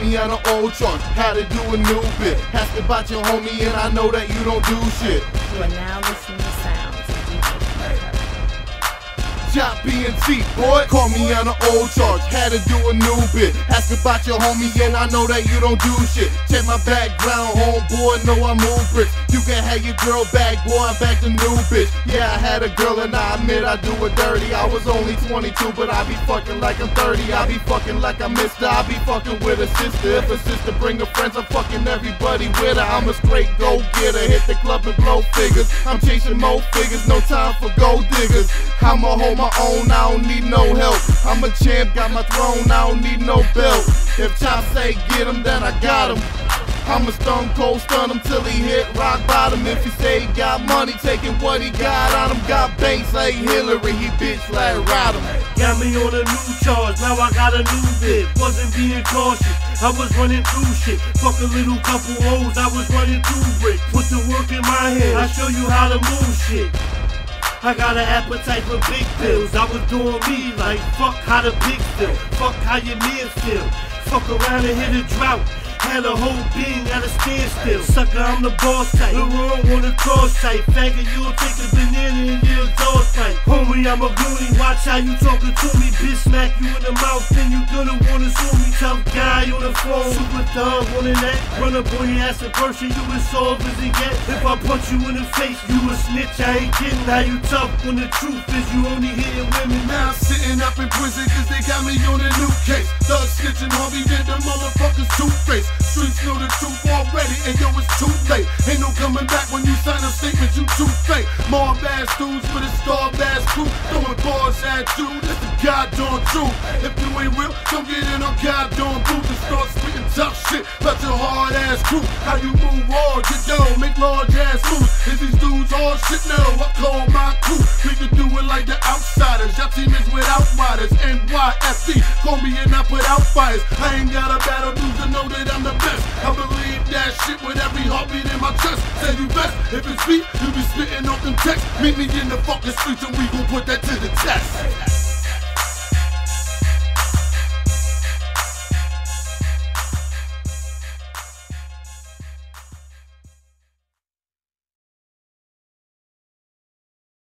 Me on an old charge, had to do a new bit. Ask about your homie, and I know that you don't do shit. You are now listening to sounds Chop BNT, boy. Call me on an old charge, had to do a new bit. Ask about your homie, and I know that you don't do shit. Check my background, homeboy, know I move bricks. You can have your girl back, boy, I'm back to new bitch. Yeah, I had a girl, and I admit I do it dirty. I was only 22, but I be fucking like I'm 30. I be fucking like I'm Mister. I be fucking with a sister. If a sister bring her friends, I'm fucking everybody with her. I'm a straight go getter, hit the club and blow figures. I'm chasing more figures, no time for gold diggers. I'ma hold my own, I don't need no help. I'm a champ, got my throne, I don't need no belt. If Chop say get him, then I got him. I'm a stone cold stun him till he hit rock bottom. If he say he got money, taking what he got on him. Got banks like Hillary, he bitch like Rodham. Got me on a new charge, now I got a new bit. Wasn't being cautious, I was running through shit. Fuck a little couple hoes, I was running through bricks. Put the work in my head, I show you how to move shit. I got an appetite for big bills. I was doing me like fuck how the pigs feel, fuck how your men feel. Fuck around and hit a drought. Had a whole being at a standstill. Sucker, I'm the boss type. The world the cross type. Faggot, you'll take a banana I'm a goony. Watch how you talking to me. Bitch, smack you in the mouth. Then you gonna wanna sue me. Tough guy on the phone. Super thug on the. Run up on your ass in person. You as soft as it get. If I punch you in the face, you a snitch. I ain't kidding. How you tough when the truth is you only hitting women. Now I'm sitting up in prison cause they got me on a new case. Thug snitching, Harvey did the motherfuckers two-face. Streets know the truth already, and yo, it's too late. Ain't no coming back when you sign a statement, you too fake. More bad dudes with a star ass crew. Throwing bars at you, that's the goddamn truth. If you ain't real, don't get in on goddamn booth and start spitting tough shit about your hard ass crew. How you move hard, get down, make large ass moves. Is these dudes hard shit now? I call my crew. Team is without riders. NYFD, call me and I put out fires. I ain't got a battle dudes to know that I'm the best. I believe that shit with every heartbeat in my chest. Say you best. If it's beat, you be spitting off them texts. Meet me in the fucking streets and we gon' put that to the test.